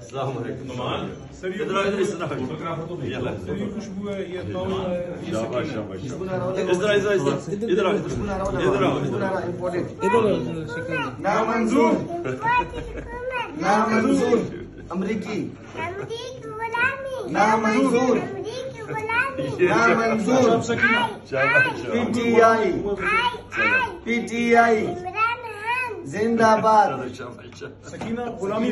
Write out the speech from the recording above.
السلام علیکم۔ امریکی۔ نام منظور मंजूर पीटीआई पीटीआई जिंदाबाद सकीना गुलामी